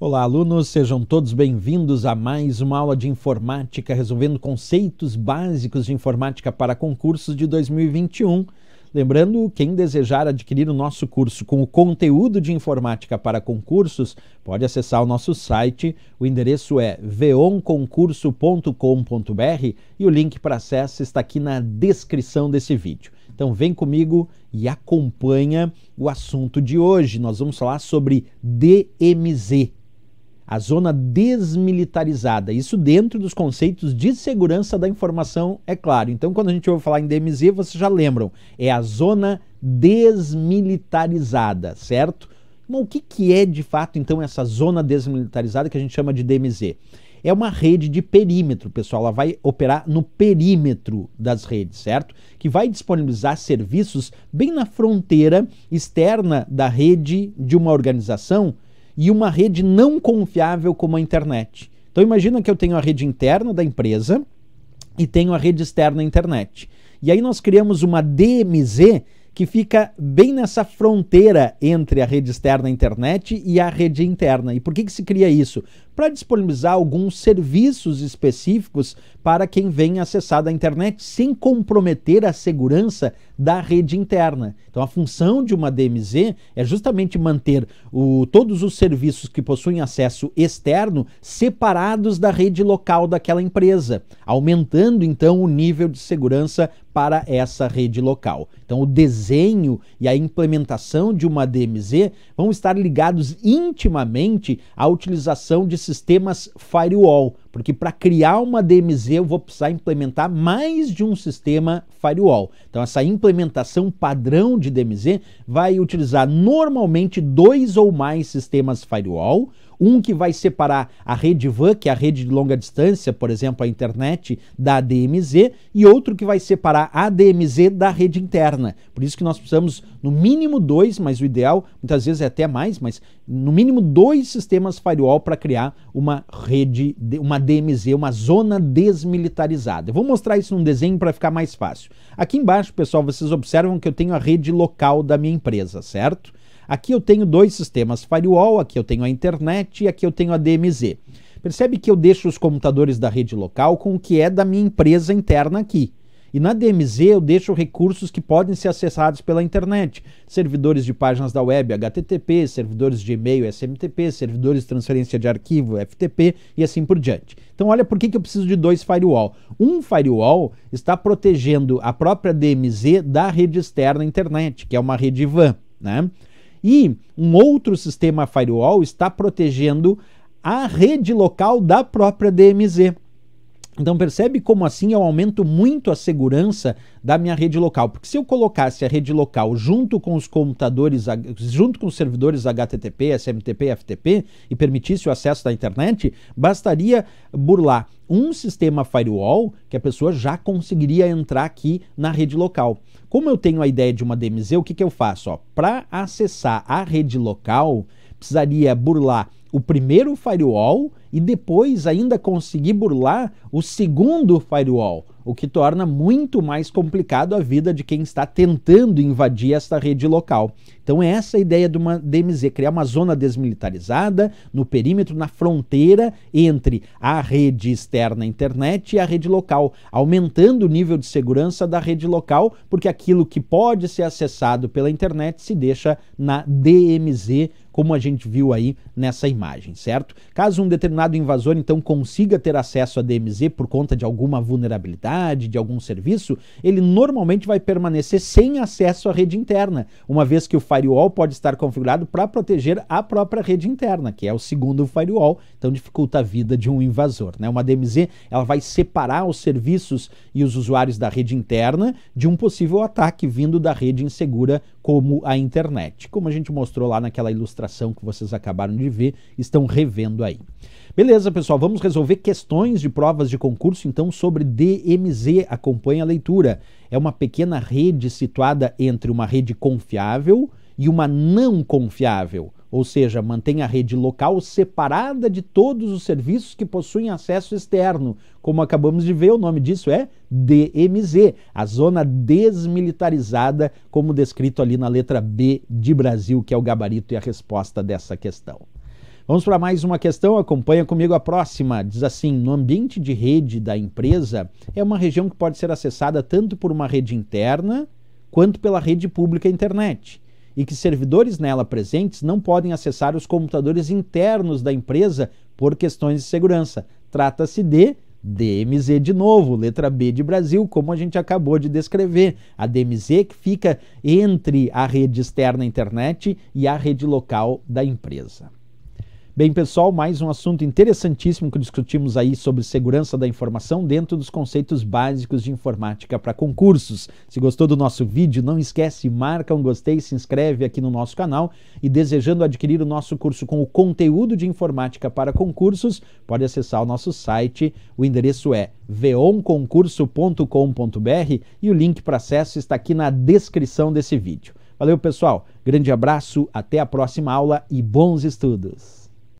Olá, alunos, sejam todos bem-vindos a mais uma aula de informática resolvendo conceitos básicos de informática para concursos de 2021. Lembrando, quem desejar adquirir o nosso curso com o conteúdo de informática para concursos, pode acessar o nosso site. O endereço é veonconcurso.com.br e o link para acesso está aqui na descrição desse vídeo. Então vem comigo e acompanha o assunto de hoje. Nós vamos falar sobre DMZ, a zona desmilitarizada. Isso dentro dos conceitos de segurança da informação, é claro. Então, quando a gente ouve falar em DMZ, vocês já lembram, é a zona desmilitarizada, certo? Bom, o que, que é de fato então essa zona desmilitarizada que a gente chama de DMZ? É uma rede de perímetro, pessoal. Ela vai operar no perímetro das redes, certo? Que vai disponibilizar serviços bem na fronteira externa da rede de uma organização e uma rede não confiável como a internet. Então imagina que eu tenho a rede interna da empresa e tenho a rede externa da internet. E aí nós criamos uma DMZ que fica bem nessa fronteira entre a rede externa a internet e a rede interna. E por que, que se cria isso? Para disponibilizar alguns serviços específicos para quem vem acessar a internet sem comprometer a segurança da rede interna. Então, a função de uma DMZ é justamente manter o, todos os serviços que possuem acesso externo separados da rede local daquela empresa, aumentando então o nível de segurança para essa rede local. Então, o desenho e a implementação de uma DMZ vão estar ligados intimamente à utilização de sistemas firewall, porque para criar uma DMZ eu vou precisar implementar mais de um sistema firewall. Então, essa implementação padrão de DMZ vai utilizar normalmente dois ou mais sistemas firewall um que vai separar a rede WAN, que é a rede de longa distância, por exemplo, a internet, da DMZ, e outro que vai separar a DMZ da rede interna. Por isso que nós precisamos, no mínimo dois, mas o ideal, muitas vezes é até mais, mas no mínimo dois sistemas firewall para criar uma rede, uma DMZ, uma zona desmilitarizada. Eu vou mostrar isso num desenho para ficar mais fácil. Aqui embaixo, pessoal, vocês observam que eu tenho a rede local da minha empresa, certo? Aqui eu tenho dois sistemas firewall, aqui eu tenho a internet e aqui eu tenho a DMZ. Percebe que eu deixo os computadores da rede local com o que é da minha empresa interna aqui. E na DMZ eu deixo recursos que podem ser acessados pela internet, servidores de páginas da web HTTP, servidores de e-mail SMTP, servidores de transferência de arquivo FTP e assim por diante. Então olha por que, que eu preciso de dois firewall. Um firewall está protegendo a própria DMZ da rede externa internet, que é uma rede WAN, né? E um outro sistema firewall está protegendo a rede local da própria DMZ. Então percebe como assim eu aumento muito a segurança da minha rede local, porque se eu colocasse a rede local junto com os computadores, junto com os servidores HTTP, SMTP, FTP e permitisse o acesso da internet, bastaria burlar um sistema firewall que a pessoa já conseguiria entrar aqui na rede local. Como eu tenho a ideia de uma DMZ, o que, que eu faço? Para acessar a rede local, precisaria burlar o primeiro firewall e depois ainda conseguir burlar o segundo firewall o que torna muito mais complicado a vida de quem está tentando invadir esta rede local. Então é essa a ideia de uma DMZ, criar uma zona desmilitarizada no perímetro, na fronteira entre a rede externa internet e a rede local, aumentando o nível de segurança da rede local, porque aquilo que pode ser acessado pela internet se deixa na DMZ, como a gente viu aí nessa imagem, certo? Caso um determinado invasor então consiga ter acesso à DMZ por conta de alguma vulnerabilidade, de algum serviço, ele normalmente vai permanecer sem acesso à rede interna, uma vez que o firewall pode estar configurado para proteger a própria rede interna, que é o segundo firewall, então dificulta a vida de um invasor. Né? Uma DMZ ela vai separar os serviços e os usuários da rede interna de um possível ataque vindo da rede insegura como a internet. Como a gente mostrou lá naquela ilustração que vocês acabaram de ver, estão revendo aí. Beleza, pessoal, vamos resolver questões de provas de concurso então sobre DMZ. Acompanhe a leitura. É uma pequena rede situada entre uma rede confiável e uma não confiável, ou seja, mantém a rede local separada de todos os serviços que possuem acesso externo. Como acabamos de ver, o nome disso é DMZ, a zona desmilitarizada, como descrito ali na letra B de Brasil, que é o gabarito e a resposta dessa questão. Vamos para mais uma questão, acompanha comigo a próxima. Diz assim: no ambiente de rede da empresa, é uma região que pode ser acessada tanto por uma rede interna quanto pela rede pública internet, e que servidores nela presentes não podem acessar os computadores internos da empresa por questões de segurança. Trata-se de DMZ de novo, letra B de Brasil, como a gente acabou de descrever. A DMZ que fica entre a rede externa internet e a rede local da empresa. Bem, pessoal, mais um assunto interessantíssimo que discutimos aí sobre segurança da informação dentro dos conceitos básicos de informática para concursos. Se gostou do nosso vídeo, não esquece, marca um gostei, se inscreve aqui no nosso canal e desejando adquirir o nosso curso com o conteúdo de informática para concursos, pode acessar o nosso site. O endereço é veonconcurso.com.br e o link para acesso está aqui na descrição desse vídeo. Valeu, pessoal. Grande abraço, até a próxima aula e bons estudos.